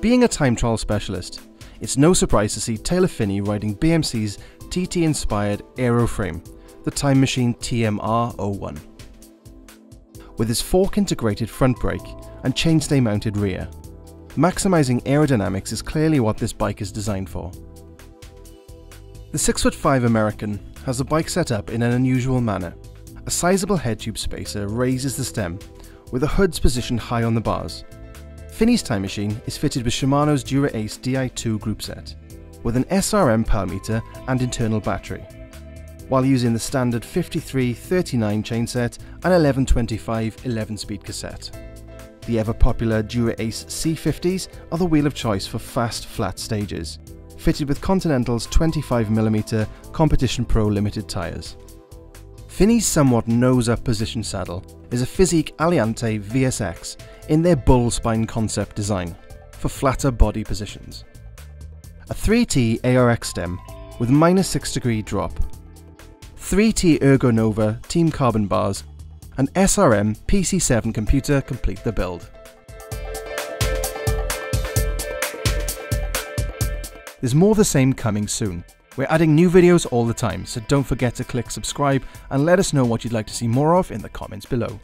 Being a time trial specialist, it's no surprise to see Taylor Phinney riding BMC's TT-inspired aeroframe, the Time Machine TMR01. With its fork-integrated front brake and chainstay-mounted rear, maximising aerodynamics is clearly what this bike is designed for. The 6'5 American has the bike set up in an unusual manner. A sizable head tube spacer raises the stem, with the hoods positioned high on the bars. Phinney's time machine is fitted with Shimano's Dura Ace Di2 group set, with an SRM power meter and internal battery, while using the standard 5339 chainset and 1125 11 speed cassette. The ever popular Dura Ace C50s are the wheel of choice for fast, flat stages, fitted with Continental's 25mm Competition Pro limited tyres. Phinney's somewhat nose-up position saddle is a Fizik Aliante VSX in their bull spine concept design for flatter body positions. A 3T ARX stem with minus 6 degree drop, 3T Ergonova Team Carbon bars, and SRM PC7 computer complete the build. There's more of the same coming soon. We're adding new videos all the time, so don't forget to click subscribe and let us know what you'd like to see more of in the comments below.